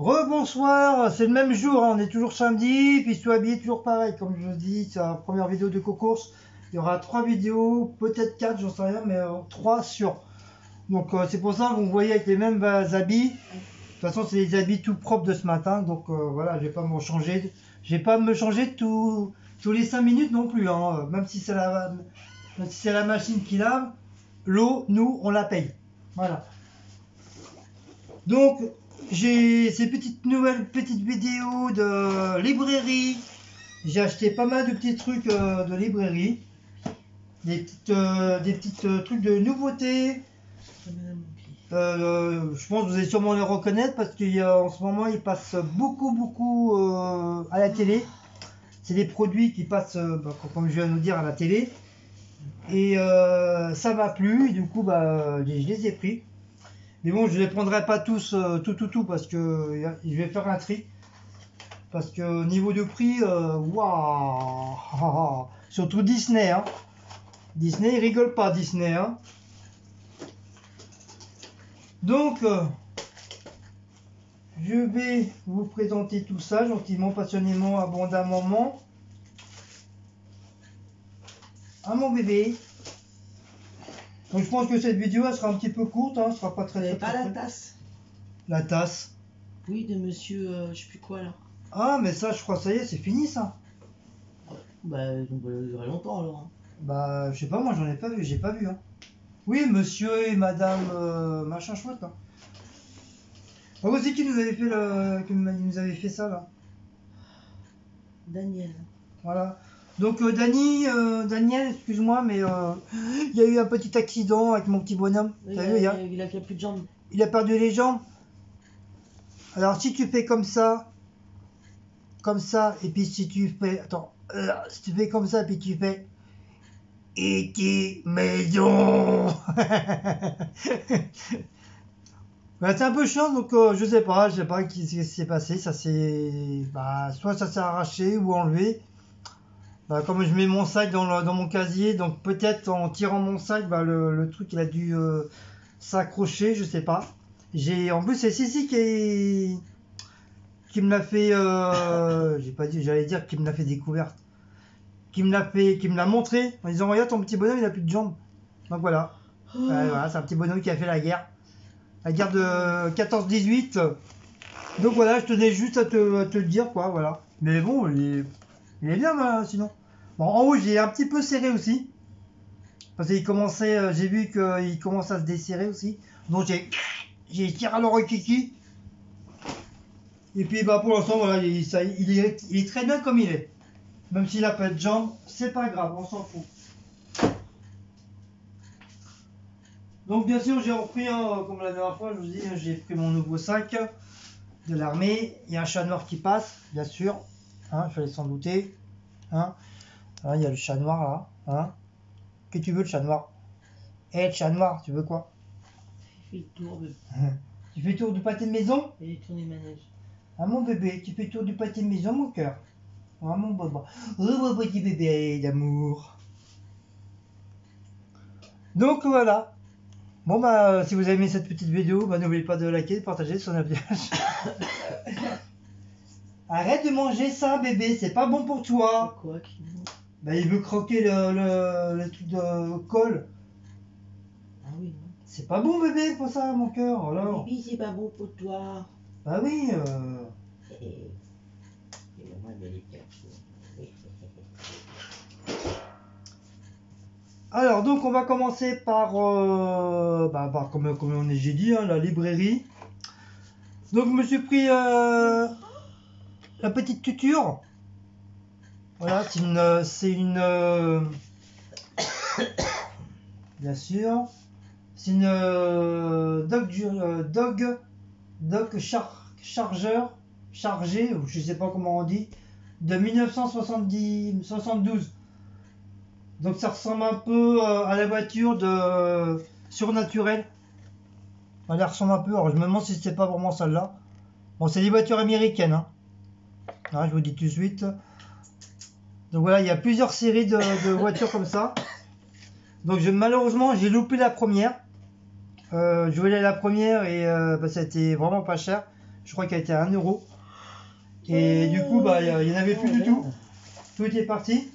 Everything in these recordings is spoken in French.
Rebonsoir, c'est le même jour, hein, on est toujours samedi, puis soit habillé toujours pareil, comme je vous dis, c'est la première vidéo de concours. Il y aura trois vidéos, peut-être quatre, j'en sais rien, mais euh, trois sur. Donc euh, c'est pour ça que vous voyez avec les mêmes habits. De toute façon, c'est les habits tout propres de ce matin, donc euh, voilà, je vais pas me changer. Je vais pas me changer tout- tous les cinq minutes non plus, hein, même si c'est la, même si c'est la machine qui lave. L'eau, nous, on la paye. Voilà. Donc, j'ai ces petites nouvelles petites vidéos de librairie. J'ai acheté pas mal de petits trucs euh, de librairie. Des petites, euh, des petites euh, trucs de nouveautés. Je pense que vous allez sûrement les reconnaître parce qu'en ce moment ils passent beaucoup beaucoup à la télé. C'est des produits qui passent, bah, comme je viens de vous dire, à la télé. Et ça m'a plu, du coup bah, je les ai pris. Mais bon, je les prendrai pas tous, euh, tout, tout, tout, parce que euh, je vais faire un tri. Parce que au niveau de prix, euh, waouh Surtout Disney, hein. Disney, il rigole pas, Disney, hein. Donc, euh, je vais vous présenter tout ça gentiment, passionnément, abondamment. À mon bébé. Donc, je pense que cette vidéo, elle sera un petit peu courte, hein, elle sera pas très, avez pas la tasse la tasse. Oui, de monsieur, euh, je sais plus quoi là. Ah, mais ça, je crois, ça y est, c'est fini, ça. Bah, donc ça durer longtemps alors. hein. Bah, je sais pas, moi, j'en ai pas vu, j'ai pas vu, hein. Oui, monsieur et madame, euh, machin chouette, là. Ah, vous aussi qui nous avait fait le, qui nous avait fait ça, là? Daniel. Voilà. Donc, euh, Dani, euh, Daniel, excuse-moi, mais euh, il y a eu un petit accident avec mon petit bonhomme. Il T'as a, vu, il, y a- il a qu'il a plus de jambes. il a perdu les jambes. Alors, si tu fais comme ça, comme ça, et puis si tu fais, attends, euh, si tu fais comme ça, puis tu fais, et qui maison. Bah, c'est un peu chiant, donc je sais pas, je sais pas ce qui s'est passé. Ça s'est, bah, soit ça s'est arraché ou enlevé. Bah, comme je mets mon sac dans, le- dans mon casier, donc peut-être en tirant mon sac, bah, le, le truc il a dû euh, s'accrocher, je sais pas. J'ai, en plus c'est Sissi qui, qui me l'a fait, euh, j'ai pas dit, j'allais dire qui me l'a fait découverte, qui me l'a fait, qui me l'a montré en disant regarde ton petit bonhomme il a plus de jambes. Donc voilà, Oh, voilà, c'est un petit bonhomme qui a fait la guerre. La guerre de 14-18. Donc voilà, je tenais juste à te, à te le dire, quoi, voilà. Mais bon, il est, il est bien, bah, sinon. Bon, en haut, j'ai un petit peu serré aussi. Parce qu'il commençait, euh, j'ai vu qu'il commence à se desserrer aussi. Donc j'ai, j'ai tiré à l'oreille kiki. Et puis, bah, pour l'instant, voilà, il, il, est, il est très bien comme il est. Même s'il a pas de jambes, c'est pas grave, on s'en fout. Donc bien sûr j'ai repris, hein, comme la dernière fois je vous dis, j'ai pris mon nouveau sac de l'armée. Il y a un chat noir qui passe, bien sûr. Hein, il fallait s'en douter. Hein. Hein, il y a le chat noir là. Hein. Que tu veux le chat noir? Eh le chat noir, tu veux quoi? Il fait le tour de... Tu fais tour du pâté de maison? Il est tourné manège. Ah mon bébé, tu fais tour du pâté de maison mon cœur. Ah mon baba. Oh mon petit bébé d'amour. Donc voilà. Bon bah euh, si vous avez aimé cette petite vidéo, bah, n'oubliez pas de liker, de partager sur notre page. Arrête de manger ça bébé, c'est pas bon pour toi. Quoi. Bah il veut croquer le, le, le truc de colle. Ah oui, non. C'est pas bon bébé pour ça mon cœur. Alors. Bibi, c'est pas bon pour toi. Bah oui. euh, Et... Et les faire. Alors, donc, on va commencer par, euh, bah, par comme, comme on est- j'ai dit, hein, la librairie. Donc, je me suis pris euh, la petite tuture. Voilà, c'est une, euh, c'est une, euh, bien sûr, c'est une euh, dog, dog, dog char- chargeur, chargé, ou je sais pas comment on dit, de 1970, 72. Donc ça ressemble un peu à la voiture de euh, surnaturel. Elle ressemble un peu. Alors je me demande si c'est pas vraiment celle-là. Bon, c'est des voitures américaines. Hein. Hein, je vous dis tout de suite. Donc voilà, il y a plusieurs séries de, voitures comme ça. Donc malheureusement, j'ai loupé la première. Euh, je voulais la première et euh, bah, ça a été vraiment pas cher. Je crois qu'elle était à 1 euro. Et du coup, bah, il n'y en avait plus du tout. Tout était parti.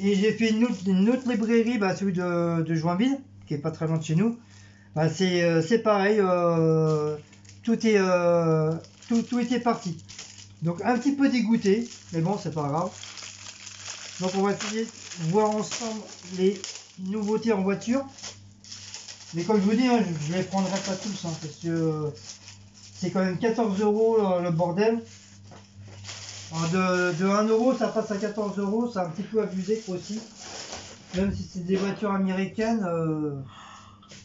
Et j'ai fait une autre, librairie, bah, celui de, Joinville, qui est pas très loin de chez nous. Bah, c'est euh, pareil, tout, est, tout était parti. Donc un petit peu dégoûté, mais bon, c'est pas grave. Donc on va essayer de voir ensemble les nouveautés en voiture. Mais comme je vous dis, hein, je ne les prendrai pas tous, hein, parce que euh, c'est quand même 14 euros euh, le bordel. De, de 1 euro, ça passe à 14 euros, c'est un petit peu abusé aussi. Même si c'est des voitures américaines, euh,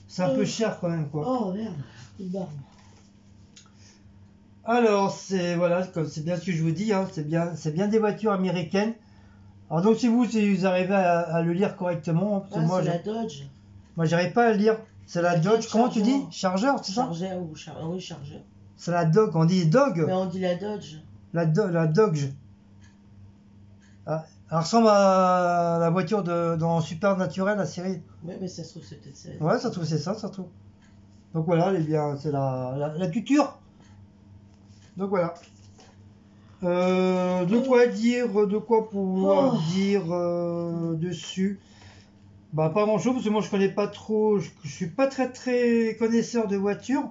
c'est un peu cher quand même quoi. Oh merde. Alors c'est voilà, comme c'est bien ce que je vous dis, hein, c'est bien, c'est bien des voitures américaines. Alors donc si vous, si vous arrivez à, à le lire correctement, hein, parce que Ah, moi, c'est je- la Dodge. moi j'arrive pas à le lire. C'est la La Dodge, Dodge comment tu dis? Charger. Chargeur, c'est ça? Chargeur ou char... oui, chargeur. C'est la Dog, on dit Dog, Mais on dit la Dodge. la, do, la Dodge. Ah, elle ressemble à la voiture de, dans Supernaturel, la série. Ouais, mais ça se trouve, c'est peut-être ça. Ouais, ça trouve c'est ça, ça trouve. Donc voilà, elle est bien, c'est la, la, la tuture. Donc voilà. Euh, de quoi dire, de quoi pouvoir Oh. dire euh, dessus? Bah pas grand chose parce que moi je connais pas trop, je, je suis pas très très connaisseur de voitures.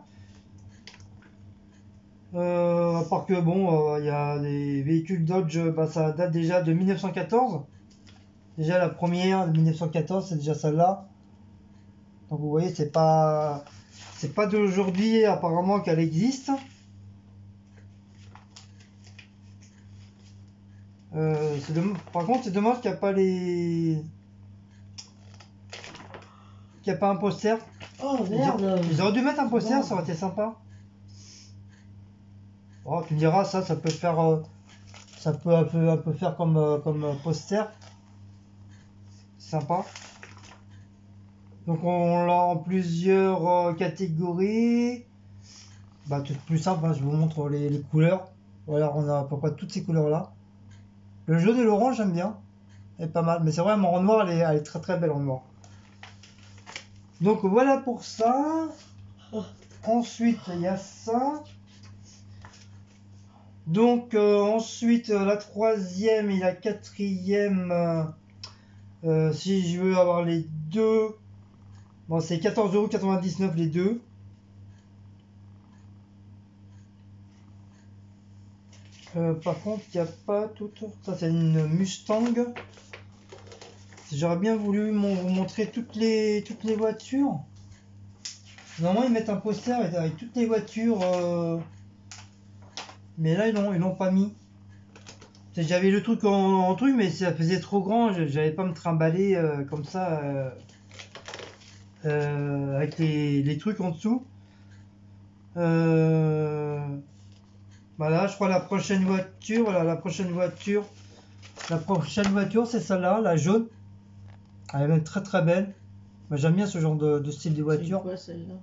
Euh, à part que bon, euh, il y a des véhicules Dodge, bah ça date déjà de 1914. Déjà la première de 1914, c'est déjà celle-là. Donc vous voyez, c'est pas c'est pas d'aujourd'hui apparemment qu'elle existe. Euh, Par contre, c'est dommage qu'il n'y a pas les qu'il n'y a pas un poster. Oh Ils, merde. auraient- ils auraient dû mettre un poster, ça aurait été sympa. Oh, tu me diras, ça, ça peut faire, euh, ça peut un peu, un peu faire comme, euh, comme poster. Sympa. Donc on l'a en plusieurs catégories. Bah, tout plus simple, hein, je vous montre les, les couleurs. Voilà, on a à peu près toutes ces couleurs-là. Le jaune et l'orange, j'aime bien. Elle est pas mal. Mais c'est vrai, en noir, elle est, elle est très très belle en noir. Donc voilà pour ça. Ensuite, il y a ça. Donc euh, ensuite, euh, la troisième et la quatrième, euh, euh, si je veux avoir les deux, bon c'est 14,99€ les deux. Euh, par contre, il n'y a pas tout. Ça, c'est une Mustang. J'aurais bien voulu vous montrer toutes les, toutes les voitures. Normalement, ils mettent un poster avec, toutes les voitures. euh, Mais là, ils l'ont, pas mis. J'avais le truc en, en truc, mais ça faisait trop grand. je- J'avais pas me trimballer euh, comme ça. avec les, les trucs en dessous. Voilà, je crois la prochaine voiture. Voilà, la prochaine voiture. La prochaine voiture, c'est celle-là, la jaune. Elle est très très belle. J'aime bien ce genre de, de style de C'est voiture. quoi celle-là?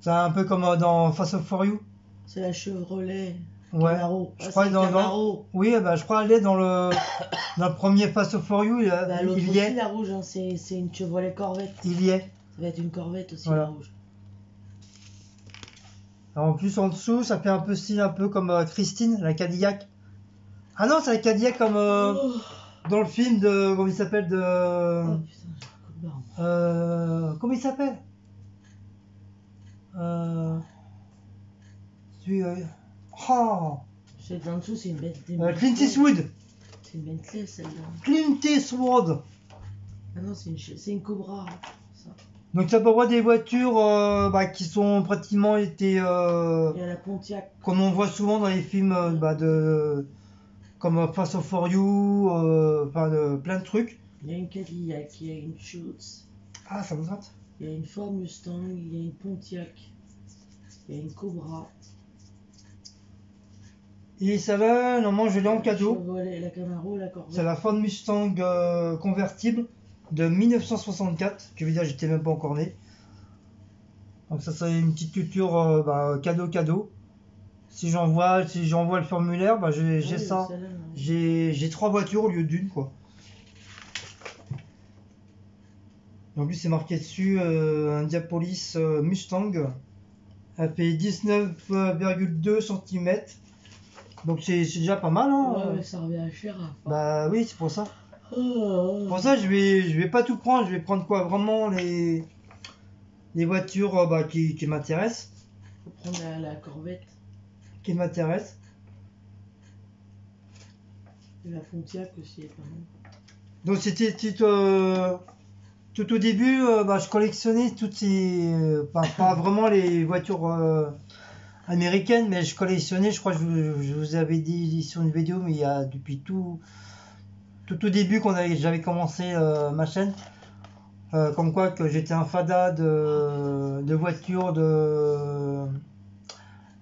C'est un peu comme euh, dans Fast and For You. C'est la Chevrolet Ouais. Camaro. Je Ah, crois c'est dans- dans-. Oui, bah, je crois aller dans le dans le premier Fast and For You. Il, Bah, y aussi, est. la rouge, hein, c'est c'est une Chevrolet Corvette. Il y est. Ça va être une Corvette aussi, Voilà. la rouge. En plus en dessous, ça fait un peu style un peu comme euh, Christine, la Cadillac. Ah non, c'est la Cadillac comme euh, Oh, dans le film de comment il s'appelle de oh, putain, j'ai euh, comment il s'appelle? Euh, euh, oh, Je sais que en dessous, c'est une bête. euh. Clint Eastwood. C'est une Bentley, celle-là. Clint Eastwood. Ah non, c'est une, c'est une Cobra. Ça. Donc ça peut avoir des voitures euh, bah, qui sont pratiquement été euh, Il y a la Pontiac. comme on voit souvent dans les films euh, bah, de comme euh, Fast and For You, enfin plein de trucs. Il y a une Cadillac, il y a une Schultz. Ah ça me gratte. Il y a une Ford Mustang, il y a une Pontiac. Il y a une Cobra. Et celle-là, normalement je l'ai en cadeau. Chevrolet, la Camaro, la Corvette. C'est la Ford Mustang convertible de 1964. Je veux dire, j'étais même pas encore né. Donc ça c'est une petite culture euh, bah, cadeau cadeau. Si j'envoie si j'envoie le formulaire, bah, j'ai ça. ouais. J'ai j'ai trois voitures au lieu d'une quoi. En plus c'est marqué dessus euh, Indianapolis euh, Mustang Elle fait 19,2 cm. Donc c'est déjà pas mal. Hein. Ouais, mais ça revient cher à part. Bah oui, c'est pour ça. Pour ça, je vais, je vais pas tout prendre. Je vais prendre quoi? Vraiment les, les voitures euh, bah, qui, qui m'intéressent. Faut prendre la, la corvette Qui m'intéressent. et la Pontiac aussi. pas mal. Donc c'était tout, euh, tout au début, euh, bah, je collectionnais toutes ces, euh, pas, pas vraiment les voitures américaines, mais je collectionnais, je crois que je, vous- je vous avais dit sur une vidéo, mais il y a depuis tout, tout au début quand j'avais commencé euh, ma chaîne, euh, comme quoi que j'étais un fada de, voitures de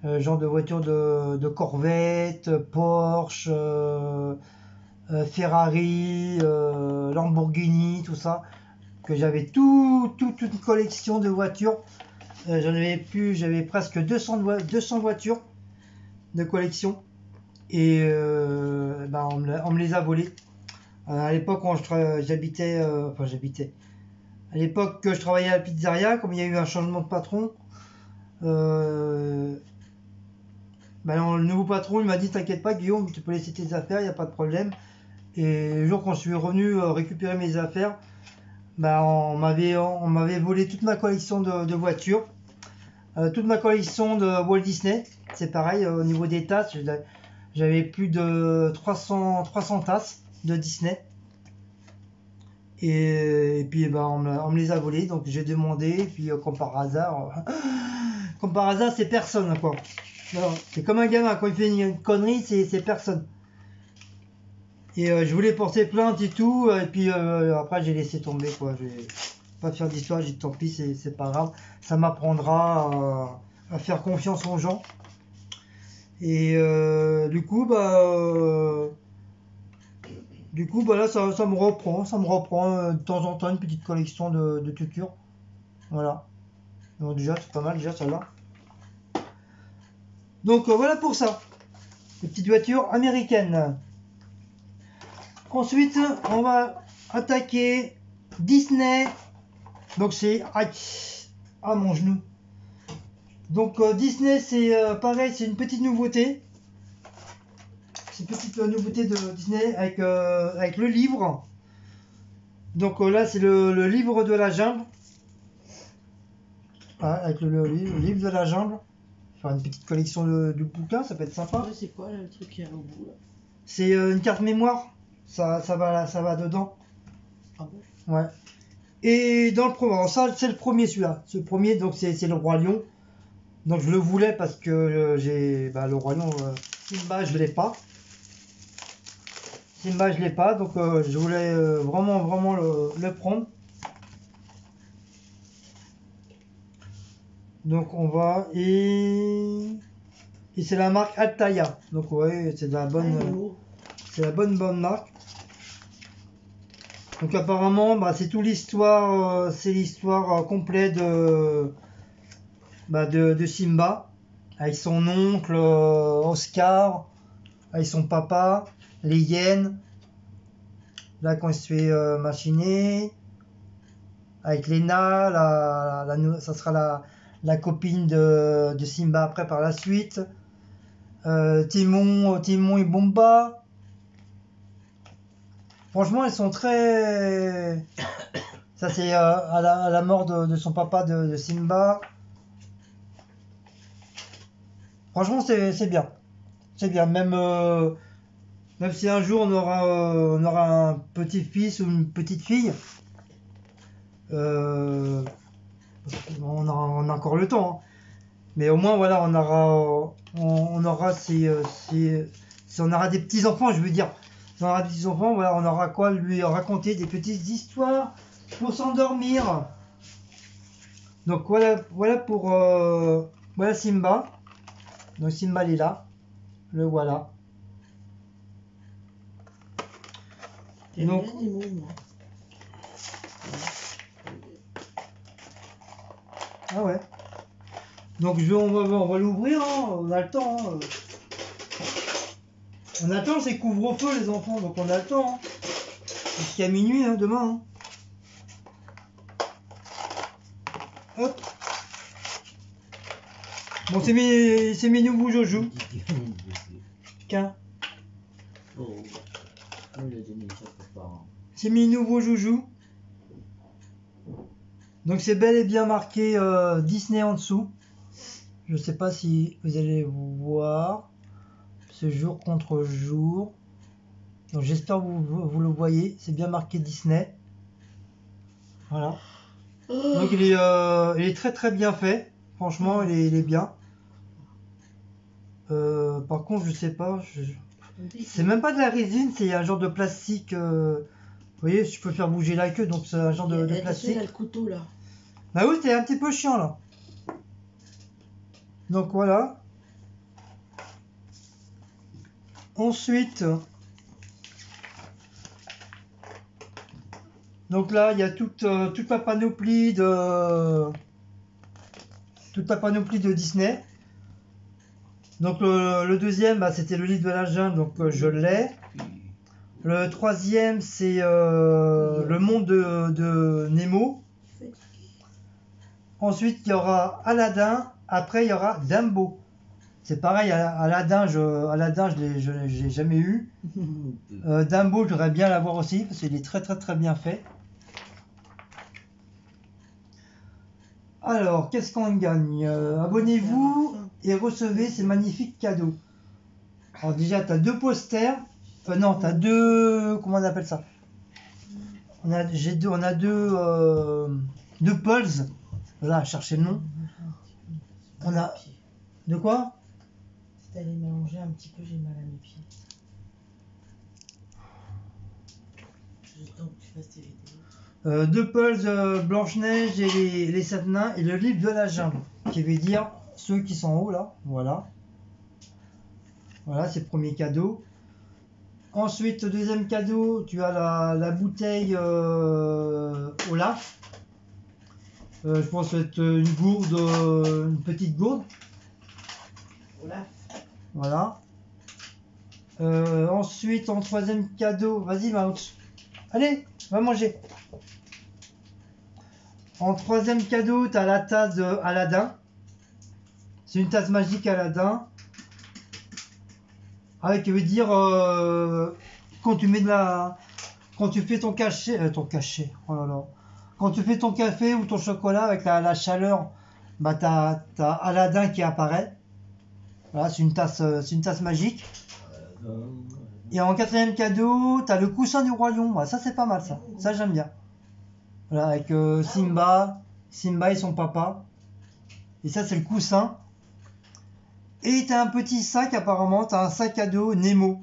euh, genre de voitures de, Corvette, Porsche. Ferrari, Lamborghini, tout ça, que j'avais tout, tout- toute une collection de voitures. J'en avais plus, j'avais presque 200, voi- 200 voitures de collection. Et euh, bah, on, me, on me les a volées. Euh, à l'époque, quand j'habitais, euh, enfin j'habitais, à l'époque que je travaillais à la pizzeria, comme il y a eu un changement de patron, euh, non, le nouveau patron il m'a dit T'inquiète pas, Guillaume, tu peux laisser tes affaires, il n'y a pas de problème. Et le jour quand je suis revenu récupérer mes affaires, bah, on m'avait volé toute ma collection de, voitures, toute ma collection de Walt Disney. C'est pareil au niveau des tasses, j'avais plus de 300 300 tasses de Disney. Et, et puis bah, on, me, on me les a volées, donc j'ai demandé, et puis euh, comme par hasard, euh, comme par hasard c'est personne quoi. C'est comme un gamin, quand il fait une, connerie, c'est personne. Et euh, je voulais porter plainte et tout, et puis après j'ai laissé tomber quoi. Je vais pas faire d'histoire, j'ai dit tant pis, c'est pas grave. Ça m'apprendra à, faire confiance aux gens. Et du coup, bah. Du coup, bah là, ça, me reprend, ça me reprend euh, de temps en temps une petite collection de, de tutures. Voilà. Donc déjà, c'est pas mal, déjà, ça là. Donc euh, voilà pour ça. Les petites voitures américaines. Ensuite, on va attaquer Disney. Donc c'est ah mon genou. Donc euh, Disney, c'est pareil, c'est une petite nouveauté. C'est une petite nouveauté de Disney avec, euh, avec le livre. Donc euh, là, c'est le, le livre de la jungle. Ah, avec le, le livre, le livre de la jungle. Faire une petite collection de, de bouquins, ça peut être sympa. Ouais, c'est quoi là, le truc qui est au bout là? C'est euh, une carte mémoire. Ça, ça, va, ça va dedans. Ah bon? Ouais. Et dans le ça c'est le premier celui-là. Ce premier donc c'est le roi lion. Donc je le voulais parce que j'ai bah, le roi lion. euh, Simba je l'ai pas. Simba je l'ai pas donc euh, je voulais euh, vraiment vraiment le, le prendre. Donc on va et et c'est la marque Altaïa. Donc ouais c'est de la bonne. Euh, c'est la bonne bonne marque. Donc apparemment, bah, c'est tout l'histoire, c'est l'histoire complète de, bah, de, de Simba, avec son oncle Oscar, avec son papa, les hyènes. Là quand il se fait euh, machiner, avec Lena, la, la, ça sera la, la copine de, de Simba après par la suite. Euh, Timon, Timon et Bomba. Franchement, elles sont très. Ça, c'est euh, à, la, à la mort de, de son papa de, de Simba. Franchement, c'est bien. C'est bien. Même, même si un jour on aura, euh, on aura un petit-fils ou une petite fille, euh, on, a, encore le temps. hein. Mais au moins, voilà, on aura, on, aura euh, ces- si on aura des petits enfants, je veux dire, si on aura des enfants, voilà, on aura quoi lui raconter des petites histoires pour s'endormir. Donc voilà, voilà pour voilà Simba. Donc Simba est là, le voilà. Donc-. Ah ouais. Donc je, on va, on va l'ouvrir, hein, on a le temps. hein. On attend, c'est couvre-feu les enfants, donc on a le temps. hein. Jusqu'à minuit hein, demain. hein. Hop. Bon, c'est mes, c'est mes nouveaux Jojo. Tiens, Oh, c'est mes nouveaux Joujou. Donc c'est bel et bien marqué euh, Disney en dessous. Je sais pas si vous allez voir. Ce jour contre jour. Donc j'espère que vous, le voyez. C'est bien marqué Disney. Voilà. Donc il est, euh, très très bien fait. Franchement, il est, bien. Euh, par contre, je sais pas. C'est même pas de la résine, c'est un genre de plastique. euh, Vous voyez, je peux faire bouger la queue, donc c'est un genre de, de plastique. a le couteau là. Bah oui, c'est un petit peu chiant là. Donc voilà. Ensuite, donc là, il y a toute, euh, toute la panoplie de toute la panoplie de Disney. Donc le, le deuxième, bah, c'était le livre de la jungle, donc euh, je l'ai. Le troisième, c'est euh, le monde de, de Nemo. Ensuite, il y aura Aladdin. Après, il y aura Dumbo. C'est pareil, Ala- Aladdin, je, Aladdin, je l'ai, jamais eu. Euh, Dumbo, j'aurais bien l'avoir aussi parce qu'il est très très très bien fait. Alors, qu'est-ce qu'on gagne? Euh, Abonnez-vous et recevez ces magnifiques cadeaux. Alors déjà, tu as deux posters. Euh, non, tu as deux... Comment on appelle ça? On a, j'ai deux, on a deux, euh, deux pulls. Voilà, chercher le nom. On a- De quoi? Si t'allais mélanger un petit peu, j'ai mal à mes pieds. Tu fasses tes vidéos. Euh, Deux pulls euh, Blanche-Neige et les, les sept nains et le livre de la jungle. Qui veut dire ceux qui sont en haut là. Voilà. Voilà, c'est le premier cadeau. Ensuite, deuxième cadeau, tu as la, la bouteille euh, Olaf. Euh, je pense que c'est une gourde, euh, une petite gourde. Olaf, Voilà. Euh, ensuite, en troisième cadeau, vas-y Mouse. Allez, va manger. En troisième cadeau, tu as la tasse de Aladdin. C'est une tasse magique Aladdin. Avec, qui veut dire, euh, quand tu mets de la... Quand tu fais ton cachet... euh, ton cachet, oh là là. Quand tu fais ton café ou ton chocolat avec la, chaleur, bah t'as as Aladdin qui apparaît. Voilà, c'est une tasse, euh, c'est une tasse magique. Et en quatrième cadeau, t'as le coussin du roi lion. Voilà, ça c'est pas mal ça. Ça j'aime bien. Voilà, avec Simba, Simba et son papa. Et ça c'est le coussin. Et t'as un petit sac apparemment, t'as un sac à dos Nemo.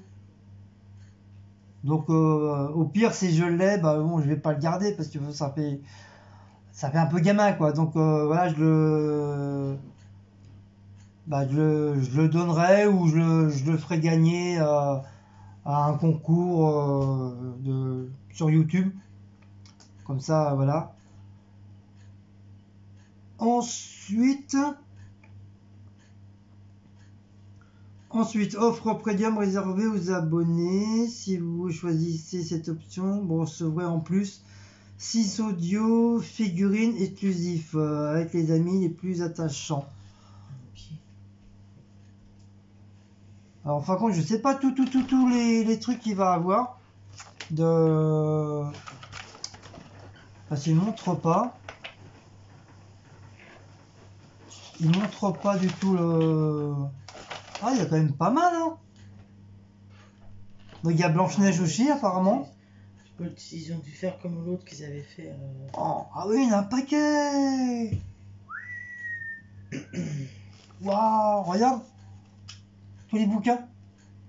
Donc euh, au pire si je l'ai, bah bon je vais pas le garder parce que ça fait ça fait un peu gamin quoi. Donc euh, voilà je le bah, je, le- je le donnerai ou je le, je le ferai gagner à, un concours euh, de, sur YouTube. Comme ça, voilà. Ensuite, ensuite, offre premium réservée aux abonnés. Si vous choisissez cette option, vous recevrez en plus 6 audios figurines exclusifs euh, avec les amis les plus attachants. Alors, par contre, je sais pas tout, tout, tout, tous les, les trucs qu'il va avoir. De. Parce qu'il montre pas. Il montre pas du tout le. Ah, il y a quand même pas mal, hein. Donc, il y a Blanche-Neige aussi, apparemment. Je Ils ont dû faire comme l'autre qu'ils avaient fait. euh, Oh, ah oui, il y en a un paquet. Waouh, regarde. Tous les bouquins.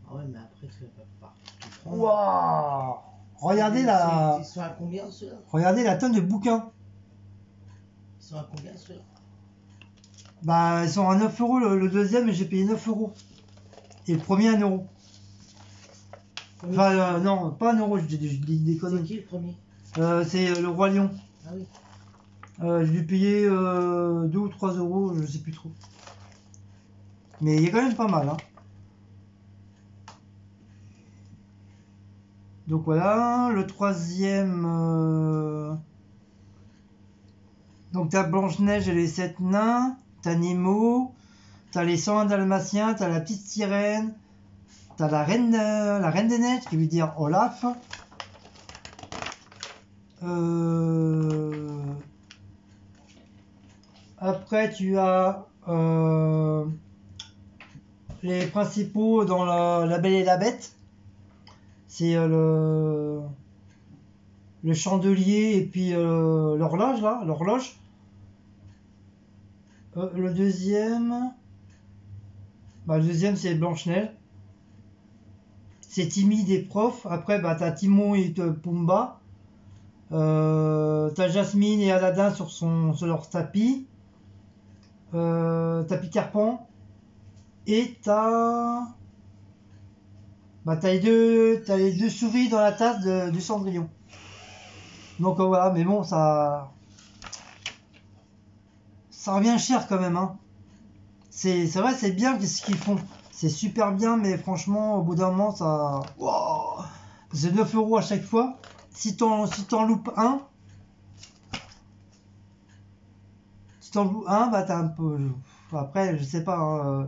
Ah ouais, mais après, tu vas pas pas tout prendre. Waouh. Regardez la. Ils sont à combien ceux-là? Regardez la tonne de bouquins. Ils sont à combien ceux-là? Bah, ils sont à 9 euros le, le deuxième et j'ai payé 9 euros. Et le premier 1 euro. Enfin, euh, non, pas 1 euro, je dis je dis des C'est conneries. qui le premier Euh, c'est euh, le Roi Lion. Ah oui. Euh, je lui ai payé euh, 2 ou 3 euros, je sais plus trop. Mais il est quand même pas mal. Hein. Donc voilà, le troisième. euh, Donc t'as Blanche-Neige et les sept nains, t'as Nemo, t'as les 101 dalmatiens, t'as la petite sirène, t'as la reine, euh, la reine des neiges qui veut dire Olaf. Euh, Après, tu as euh, les principaux dans la, la Belle et la Bête. C'est le, chandelier et puis l'horloge, là, l'horloge. Euh, le deuxième. Bah, le deuxième, c'est Blanche-Neige. C'est timide et prof. Après, bah, t'as Timon et Pumba. Euh, t'as Jasmine et Aladdin sur, son, sur leur tapis. Euh, t'as Peter Pan. Et t'as. Bah, t'as les deux, t'as les deux souris dans la tasse de- du cendrillon. Donc voilà, mais bon, ça. Ça revient cher quand même, hein. C'est vrai, c'est bien ce qu'ils font. C'est super bien, mais franchement, au bout d'un moment, ça. Wow. C'est 9 euros à chaque fois. Si t'en si loupes un. Si t'en loupes un, bah t'as un peu. Après, je sais pas. hein, euh,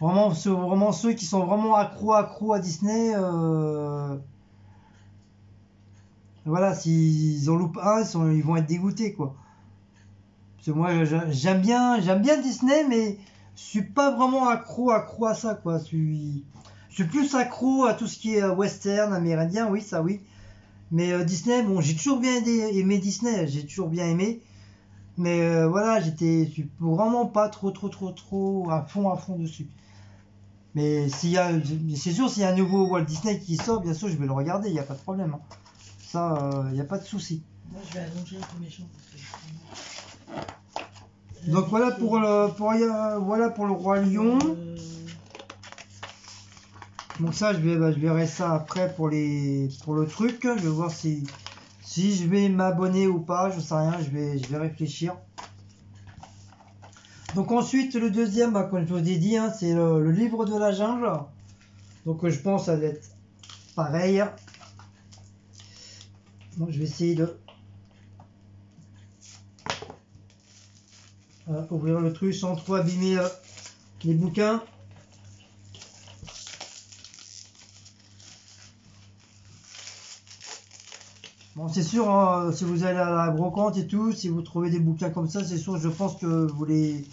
Vraiment, ceux, vraiment ceux qui sont vraiment accros accros à Disney. euh, Voilà, s'ils en loupent un, ils, sont- ils vont être dégoûtés, quoi. Parce que moi, j'a- j'aime bien, j'aime bien Disney, mais je suis pas vraiment accro, accro à ça, quoi. Je suis, je suis plus accro à tout ce qui est euh, western, amérindien, oui, ça, oui. Mais euh, Disney, bon, j'ai toujours bien aimé, Disney, j'ai toujours bien aimé. Mais euh, voilà, j'étais, vraiment pas trop, trop, trop, trop à fond, à fond dessus. Mais s'il c'est sûr, s'il y a un nouveau Walt Disney qui sort, bien sûr, je vais le regarder, il n'y a pas de problème. hein. Ça, il n'y a pas de souci. Moi, je vais allonger jambes. parce que- Donc voilà pour le, pour, euh, voilà pour le roi lion. Euh, Donc ça, je vais, bah, verrai ça après pour le truc. Je vais voir si, je vais m'abonner ou pas. Je sais rien. Je vais, réfléchir. Donc ensuite, le deuxième, bah, comme je vous ai dit, hein, c'est le, livre de la jungle. Donc euh, je pense va être pareil. Bon, je vais essayer de euh, ouvrir le truc sans trop abîmer euh, les bouquins. Bon, c'est sûr, hein, si vous allez à la brocante et tout, si vous trouvez des bouquins comme ça, c'est sûr, je pense que vous les,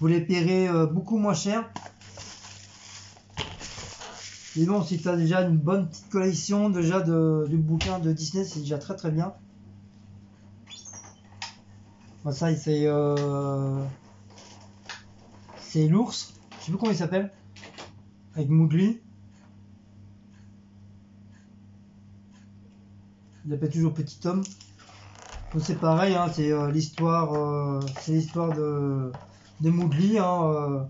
vous les paierez euh, beaucoup moins cher. Mais bon, si tu as déjà une bonne petite collection déjà de, de bouquins de Disney, c'est déjà très très bien. Bon, ça, c'est euh, c'est l'ours. Je sais plus comment il s'appelle. Avec Mowgli. Il l'appelle toujours Petit Homme. C'est pareil, hein, c'est euh, l'histoire, euh, c'est l'histoire de de hein,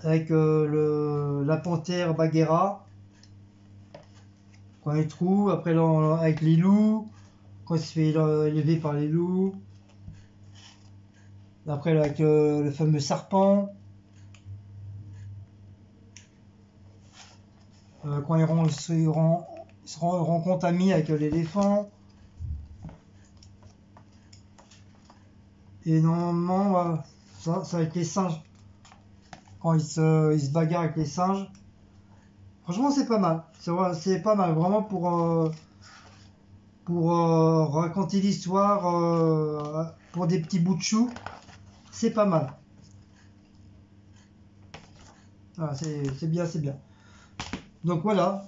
avec le la panthère Bagheera quand il trouve, après là, avec les loups, quand il se fait élever par les loups. Après avec euh, le fameux serpent. Euh, quand il, rend, il se rend- il se rend- rencontre ami avec euh, l'éléphant. Et normalement, ça, c'est avec les singes. Quand il se, il se bagarre avec les singes. Franchement, c'est pas mal. C'est pas mal, vraiment pour, pour raconter l'histoire pour des petits bouts de chou. C'est pas mal. C'est c'est bien, c'est bien. Donc voilà,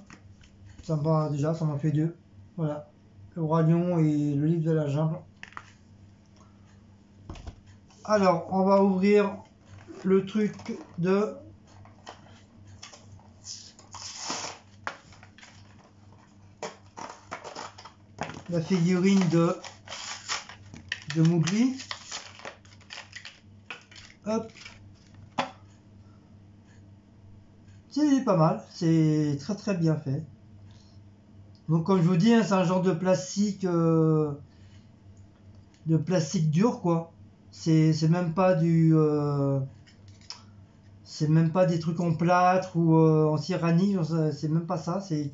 ça me va déjà, ça m'en fait deux. Voilà, le roi lion et le livre de la jungle. Alors, on va ouvrir le truc de la figurine de de Mowgli. Hop. C'est pas mal, c'est très très bien fait. Donc comme je vous dis, hein, c'est un genre de plastique euh, de plastique dur quoi. C'est même pas du euh, c'est même pas des trucs en plâtre ou euh, en céramique, c'est même pas ça, c'est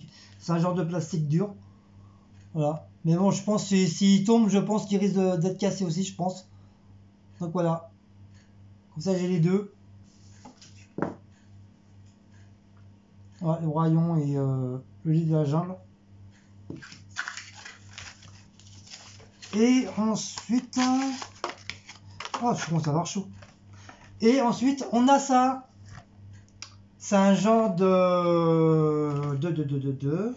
un genre de plastique dur. Voilà. Mais bon, je pense s'il tombe, je pense qu'il risque d'être cassé aussi, je pense. Donc voilà. Ça, j'ai les deux. Voilà, le rayon et euh, le lit de la jungle. Et ensuite... Euh, oh, je commence à avoir chaud. Et ensuite, on a ça. C'est un genre de... De, de, de, de, de.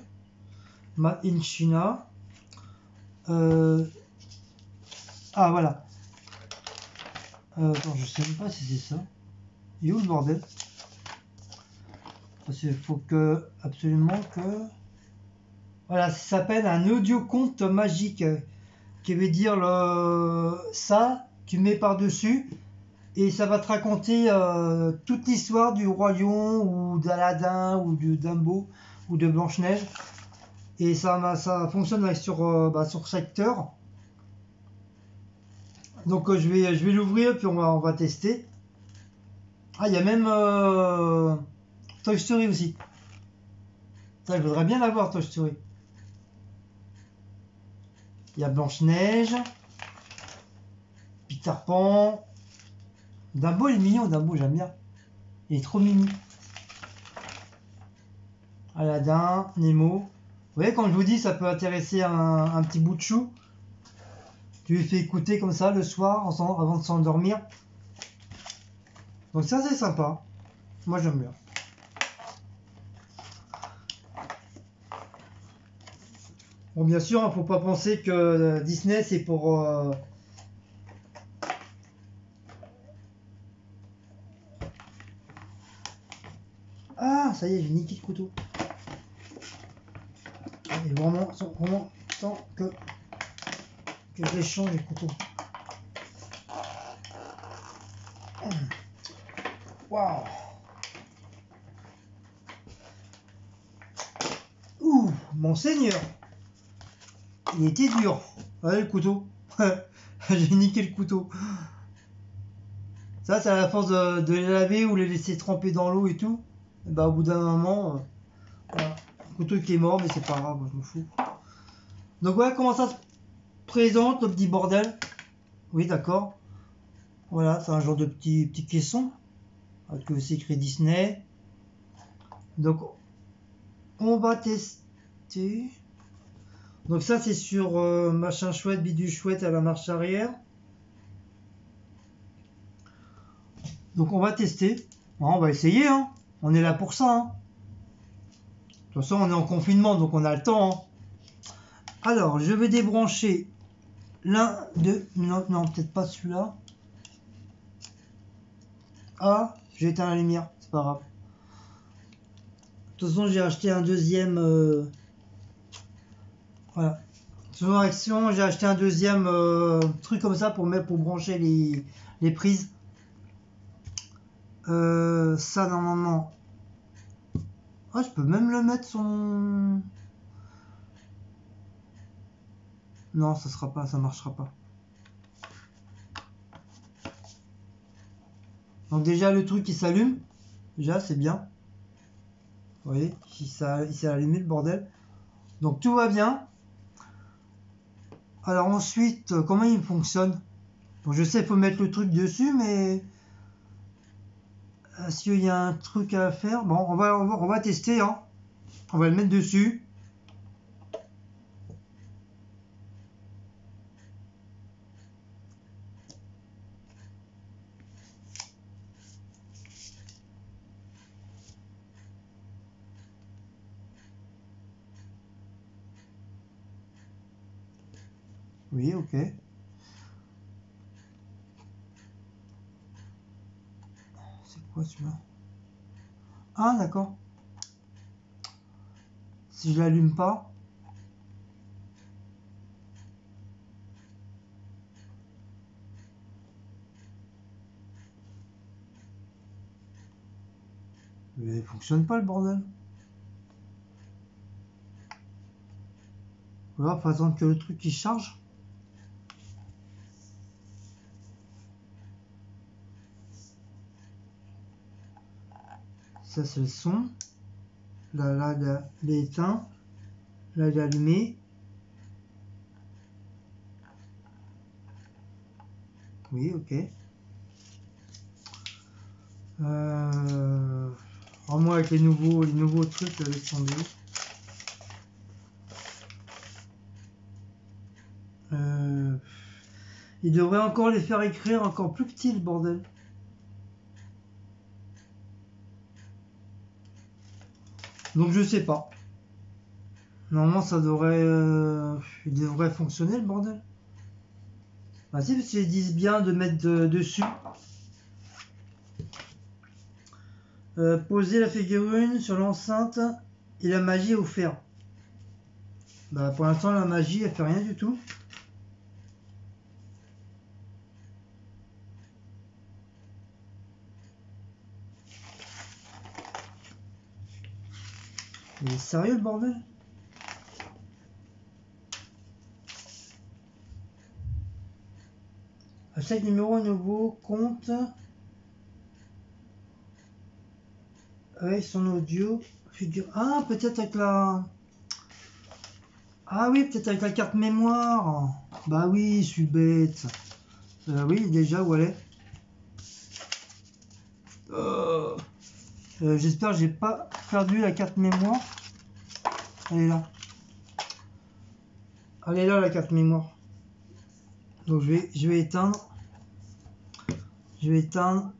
Ma Inchina. Euh, ah, voilà. Euh, attends, je sais pas si c'est ça. Est où le bordel? Parce qu'il faut absolument que. Voilà, ça s'appelle un audio compte magique. euh, Qui veut dire le... ça, tu mets par-dessus. Et ça va te raconter euh, toute l'histoire du royaume ou d'Aladin ou de Dumbo ou de Blanche-Neige. Et ça, ça fonctionne sur, bah, sur secteur. Donc euh, je vais, je vais l'ouvrir puis on va, va tester. Ah, il y a même euh, Toy Story aussi. Ça, je voudrais bien l'avoir, Toy Story. Il y a Blanche-Neige, Peter Pan. Dumbo, il est mignon, Dumbo, j'aime bien. Il est trop mimi. Aladdin, Nemo. Vous voyez, quand je vous dis, ça peut intéresser un petit bout de chou. Tu lui fais écouter comme ça le soir avant de s'endormir. Donc ça, c'est sympa. Moi, j'aime bien. Bon, bien sûr, il faut pas penser que euh, Disney, c'est pour... euh, Ah, ça y est, j'ai niqué le couteau. Et vraiment, vraiment, sans que, change les couteaux. Hum. Waouh. Ouh, mon seigneur. Il était dur. Le couteau. j'ai niqué le couteau. Ça, c'est à la force de, les laver ou les laisser tremper dans l'eau et tout. Et bah, au bout d'un moment, euh, voilà. Le couteau qui est mort, mais c'est pas grave, je m'en fous. Donc, voilà comment ça se présente, le petit bordel. Oui, d'accord. Voilà, c'est un genre de petit, petit caisson. Avec que c'est écrit Disney. Donc, on va tester. Donc, ça, c'est sur euh, machin chouette, bidule chouette à la marche arrière. Donc, on va tester. On va essayer, hein. On est là pour ça. hein. De toute façon, on est en confinement, donc on a le temps. hein. Alors, je vais débrancher l'un, deux, non, non peut-être pas celui-là. Ah, j'ai éteint la lumière, c'est pas grave. De toute façon, j'ai acheté un deuxième. euh, Voilà. Selon action, j'ai acheté un deuxième euh, truc comme ça pour mettre pour brancher les, les prises. Euh, ça normalement. Ah, je peux même le mettre son. Non, ça sera pas, ça marchera pas. Donc déjà le truc qui s'allume, déjà c'est bien. Vous voyez, il s'est allumé le bordel. Donc tout va bien. Alors ensuite, euh, comment il fonctionne? Je sais, il faut mettre le truc dessus, mais est-ce qu'il y a un truc à faire? Bon, on va, on va, on va tester. Hein. On va le mettre dessus. Oui, ok. C'est quoi celui-là? Ah, d'accord. Si je l'allume pas. Mais fonctionne pas le bordel. Voilà, faut que le truc il charge. Ça c'est le son. Là, là, là, il est éteint. Là, allumé. Oui, ok. Euh... En moi avec les nouveaux, nouveaux trucs, euh, laisse. Euh, il devrait encore les faire écrire encore plus petit le bordel. Donc je sais pas. Normalement ça devrait, euh, il devrait fonctionner le bordel. Bah si parce qu'ils disent bien de mettre de- dessus. Euh, poser la figurine sur l'enceinte et la magie au fer. Bah pour l'instant la magie elle fait rien du tout. Sérieux le bordel? Chaque numéro nouveau compte avec son audio figure. Ah peut-être avec la. Ah oui peut-être avec la carte mémoire. Bah oui je suis bête. Euh, oui déjà où elle est? Euh, euh, J'espère que j'ai pas perdu la carte mémoire. Elle est là. Elle est là la carte mémoire. Donc je vais, je vais éteindre. Je vais éteindre.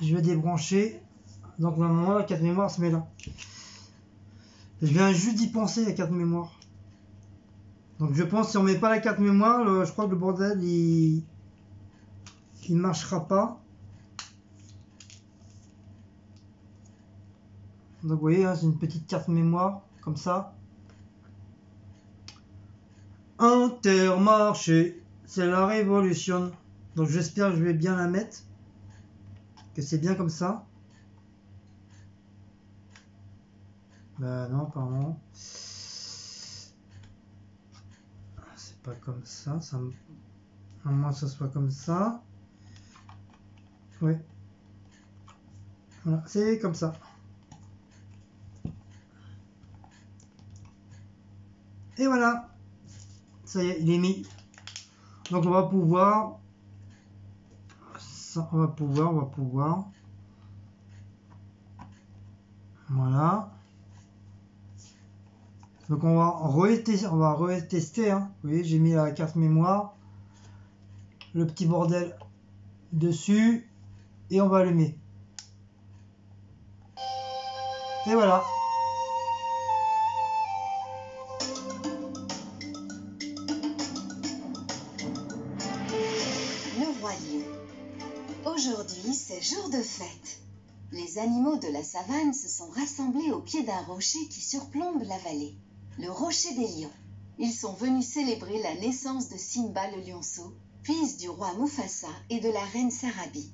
Je vais débrancher. Donc normalement la carte mémoire se met là. Je viens juste d'y penser la carte mémoire. Donc je pense si on met pas la carte mémoire, je crois que le bordel il, il marchera pas. Donc vous voyez, hein, une petite carte mémoire, comme ça. Intermarché, c'est la révolution. Donc j'espère que je vais bien la mettre. Que c'est bien comme ça. Bah non, apparemment. C'est pas comme ça. ça me... Normalement, ça soit comme ça. Ouais. Voilà, c'est comme ça. Et voilà. Ça y est, il est mis. Donc on va pouvoir. On va pouvoir, on va pouvoir. Voilà. Donc on va retester, on va retester. Hein. Vous voyez, j'ai mis la carte mémoire, le petit bordel dessus, et on va allumer. Et voilà. Aujourd'hui, c'est jour de fête. Les animaux de la savane se sont rassemblés au pied d'un rocher qui surplombe la vallée, le rocher des lions. Ils sont venus célébrer la naissance de Simba le lionceau, fils du roi Mufasa et de la reine Sarabi.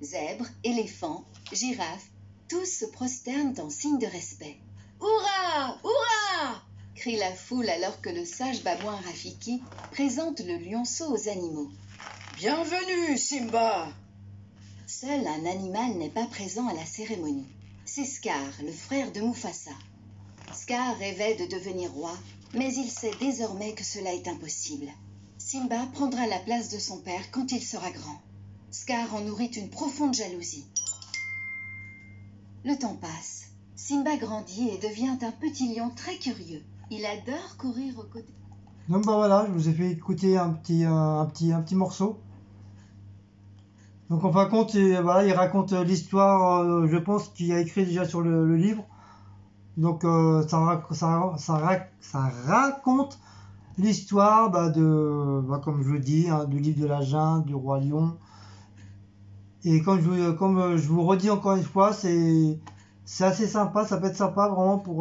Zèbres, éléphants, girafes, tous se prosternent en signe de respect. Hurrah Hurrah crie la foule alors que le sage babouin Rafiki présente le lionceau aux animaux. Bienvenue, Simba Seul un animal n'est pas présent à la cérémonie. C'est Scar, le frère de Mufasa. Scar rêvait de devenir roi, mais il sait désormais que cela est impossible. Simba prendra la place de son père quand il sera grand. Scar en nourrit une profonde jalousie. Le temps passe. Simba grandit et devient un petit lion très curieux. Il adore courir aux côtés. Donc bah voilà, je vous ai fait écouter un petit, euh, un petit, un petit morceau. Donc en fin de compte, et, voilà, il raconte euh, l'histoire, euh, je pense, qu'il a écrit déjà sur le, le livre. Donc euh, ça, ça, ça, rac- ça raconte l'histoire bah, de, bah, comme je vous dis, hein, du livre de la jungle, du roi lion. Et comme je, comme je vous redis encore une fois, c'est assez sympa, ça peut être sympa vraiment pour,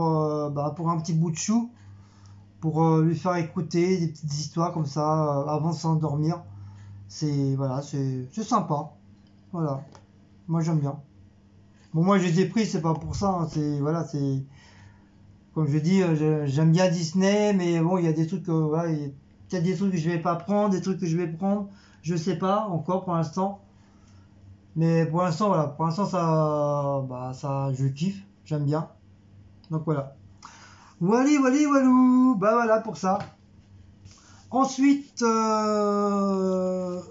bah, pour un petit bout de chou pour lui faire écouter des petites histoires comme ça avant de s'endormir. C'est voilà, c'est sympa. Voilà. Moi j'aime bien. Bon moi je les ai pris, c'est pas pour ça, hein, c'est voilà, c'est comme je dis, euh, j'aime bien Disney, mais bon, il y a des trucs que voilà, il y a des trucs que je vais pas prendre, des trucs que je vais prendre, je sais pas encore pour l'instant. Mais pour l'instant voilà, pour l'instant ça bah ça je kiffe, j'aime bien. Donc voilà. Wally, wally, walou. Bah voilà pour ça. Ensuite, euh,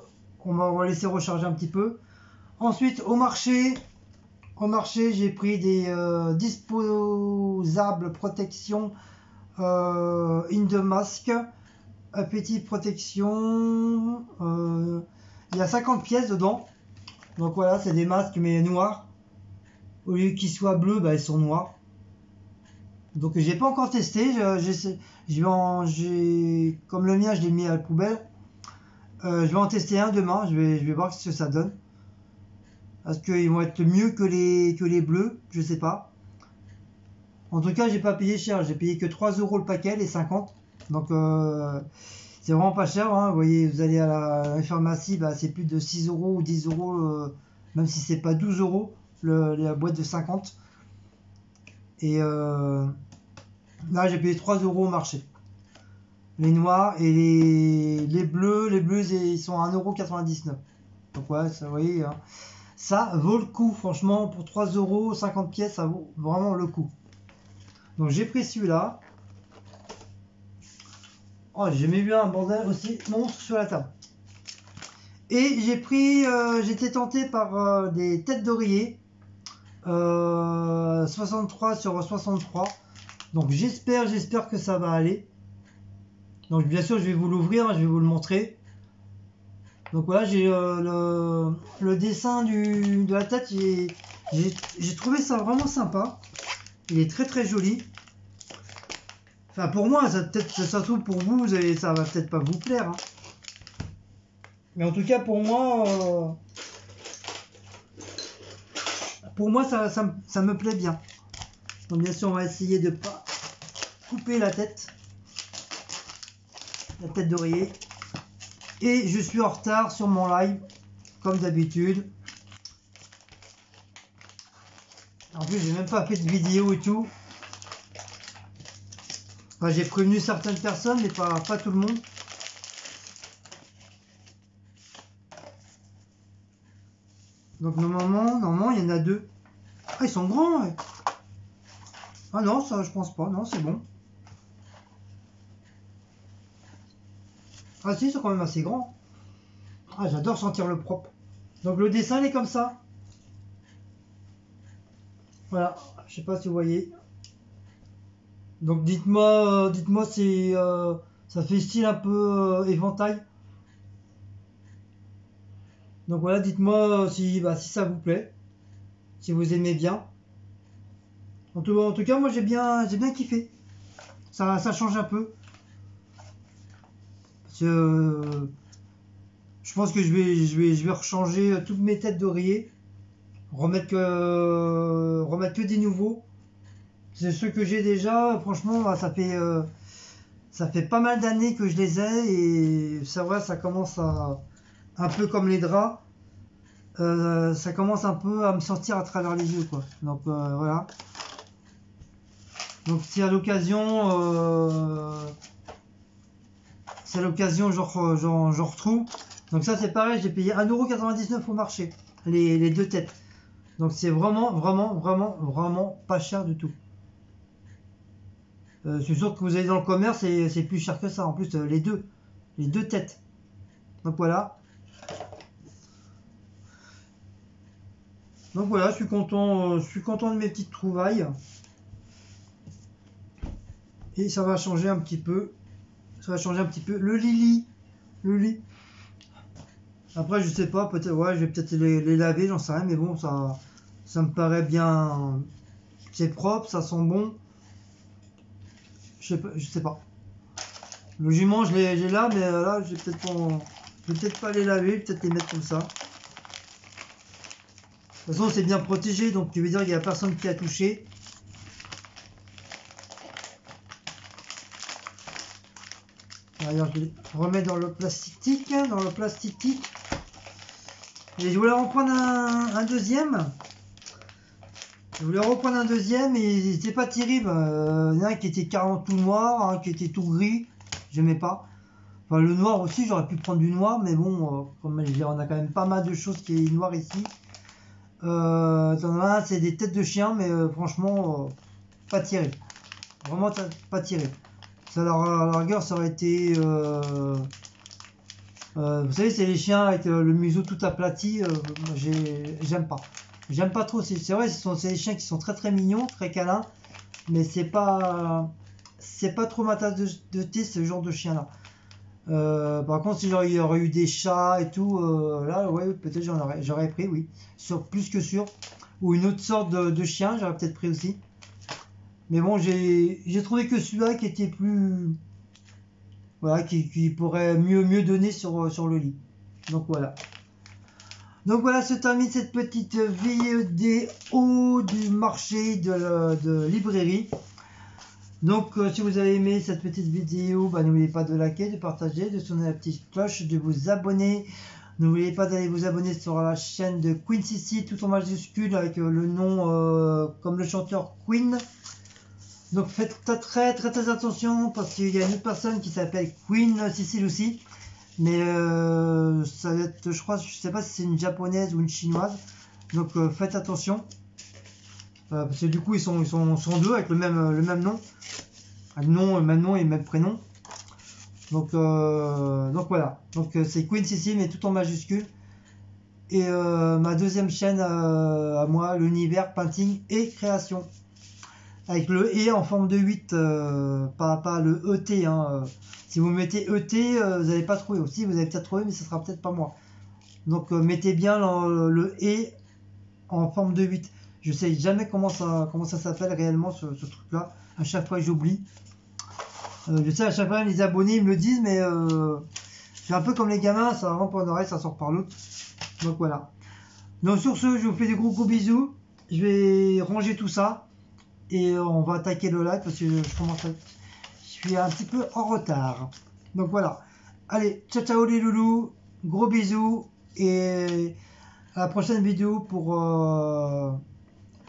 on va laisser recharger un petit peu. Ensuite, au marché, au marché, j'ai pris des euh, disposables protection euh, in the mask, appétit protection. euh, il y a 50 pièces dedans. Donc voilà, c'est des masques mais noirs. Au lieu qu'ils soient bleus, bah, ils sont noirs. Donc j'ai pas encore testé. Je, comme le mien, je l'ai mis à la poubelle. Euh, je vais en tester un demain. Je vais, voir ce que ça donne. Est-ce qu'ils vont être mieux que les, bleus Je sais pas. En tout cas, j'ai pas payé cher. J'ai payé que 3 euros le paquet, les 50. Donc, euh, c'est vraiment pas cher. hein. Vous voyez, vous allez à la, pharmacie, bah, c'est plus de 6 euros ou 10 euros, euh, même si c'est pas 12 euros, la boîte de 50. Et euh, là, j'ai payé 3 euros au marché. Les noirs et les, bleus, les bleus, ils sont à 1,99€. Donc, ouais, ça, vous voyez, hein. ça vaut le coup. Franchement, pour 3 euros, 50 pièces, ça vaut vraiment le coup. Donc, j'ai pris celui-là. Oh, j'ai vu un bordel aussi monstre sur la table. Et j'ai pris, euh, j'étais tenté par euh, des têtes d'oreiller. Euh, 63 sur 63. Donc j'espère, j'espère que ça va aller. Donc bien sûr, je vais vous l'ouvrir, hein, je vais vous le montrer. Donc voilà, j'ai euh, le, dessin de la tête, j'ai trouvé ça vraiment sympa. Il est très très joli. Enfin pour moi, ça peut-être ça se trouve pour vous, vous ça va peut-être pas vous plaire. hein. Mais en tout cas pour moi, euh, pour moi ça, ça, me- plaît bien. Donc bien sûr on va essayer de pas couper la tête, la tête d'oreiller. Et je suis en retard sur mon live, comme d'habitude. En plus j'ai même pas fait de vidéo et tout. Enfin, j'ai prévenu certaines personnes, mais pas tout le monde. Donc normalement, normalement, il y en a deux. Ah, ils sont grands. Ah non, ça, je pense pas. Non, c'est bon. Ah si, ils sont quand même assez grands. Ah, j'adore sentir le propre. Donc le dessin, il est comme ça. Voilà, je sais pas si vous voyez. Donc dites-moi, euh, dites-moi si euh, ça fait style un peu euh, éventail. Donc voilà, dites-moi si, bah, si ça vous plaît, si vous aimez bien. En tout, cas, moi j'ai bien, j'ai bien kiffé. Ça, ça change un peu. Parce euh, je pense que je vais, je vais, je rechanger toutes mes têtes d'oreiller, remettre que, remettre que des nouveaux. C'est ceux que j'ai déjà. Franchement, bah, ça fait, euh, ça fait pas mal d'années que je les ai et ça vrai, ça commence à, un peu comme les draps. euh, ça commence un peu à me sortir à travers les yeux, quoi. Donc euh, voilà. Donc si à l'occasion, euh, si à l'occasion, j'en j'en- j'en retrouve. Donc ça c'est pareil, j'ai payé 1,99€ au marché, les, deux têtes. Donc c'est vraiment, vraiment, vraiment, vraiment pas cher du tout. Euh, je suis sûr que vous allez dans le commerce et c'est plus cher que ça. En plus, les deux, les deux têtes. Donc voilà. Donc voilà, je suis content, euh, je suis content de mes petites trouvailles. Et ça va changer un petit peu. Ça va changer un petit peu. Le Lily. Le lit. Après, je sais pas, peut-être, ouais, je vais peut-être les, les laver, j'en sais rien, mais bon, ça, me paraît bien. C'est propre, ça sent bon. Je sais pas. Je sais pas. Le jument, je l'ai j'ai là, mais là, je vais peut-être pas, peut-être pas les laver, peut-être les mettre comme ça. De toute façon, c'est bien protégé, donc tu veux dire qu'il n'y a personne qui a touché. Alors, je les remets dans le plastique, dans le plastique. Et je voulais reprendre un, un deuxième. Je voulais reprendre un deuxième et c'était pas terrible. Euh, il y en a un qui était carrément tout noir, un qui était tout gris. J'aimais pas. Enfin, le noir aussi, j'aurais pu prendre du noir, mais bon, euh, comme je dire, on a quand même pas mal de choses qui est noir ici. Euh, c'est des têtes de chien, mais euh, franchement, euh, pas terrible. Vraiment pas terrible. Ça, à la rigueur, ça aurait été. vous savez, c'est les chiens avec le museau tout aplati. J'aime pas. J'aime pas trop. C'est vrai, ce sont c'est des chiens qui sont très très mignons, très câlins, mais c'est pas c'est pas trop ma tasse de, de thé ce genre de chien là. Euh, par contre, si il aurait eu des chats et tout, euh, là, ouais, peut-être j'en aurais, j'aurais pris, oui, sur plus que sûr. Ou une autre sorte de, chien, j'aurais peut-être pris aussi. Mais bon, j'ai, trouvé que celui-là qui était plus, voilà, qui, pourrait mieux, mieux donner sur, le lit. Donc voilà. Donc voilà, se termine cette petite vidéo du marché de, de librairie. Donc, euh, si vous avez aimé cette petite vidéo, bah, n'oubliez pas de liker, de partager, de sonner la petite cloche, de vous abonner. N'oubliez pas d'aller vous abonner sur la chaîne de Queen Sissi, tout en majuscule avec euh, le nom euh, comme le chanteur Queen. Donc faites très très très attention parce qu'il y a une autre personne qui s'appelle Queen Sissi Lucy. Mais ça va être, je crois, je sais pas si c'est une japonaise ou une chinoise. Donc faites attention. Euh, parce que du coup ils sont, ils sont, deux avec le même, le même nom. Nom, le même nom et le même prénom. Donc, euh, donc voilà. Donc euh, c'est Queen Sissi mais tout en majuscule. Et euh, ma deuxième chaîne euh, à moi, l'univers painting et création. Avec le E en forme de 8, euh, pas, pas le ET. Hein, euh. Si vous mettez ET, euh, vous n'allez pas trouver. Aussi, vous allez peut-être trouver, mais ce sera peut-être pas moi. Donc euh, mettez bien le, le E en forme de 8. Je sais jamais comment ça, comment ça s'appelle réellement ce, truc-là. À chaque fois, j'oublie. Euh, je sais, à chaque fois, les abonnés ils me le disent, mais euh, c'est un peu comme les gamins, ça rentre par une oreille, ça sort par l'autre. Donc voilà. Donc sur ce, je vous fais des gros gros bisous. Je vais ranger tout ça. Et euh, on va attaquer le live parce que je commence à... Je suis un petit peu en retard. Donc voilà. Allez, ciao ciao les loulous. Gros bisous. Et à la prochaine vidéo pour,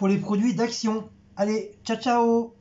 pour les produits d'action. Allez, ciao ciao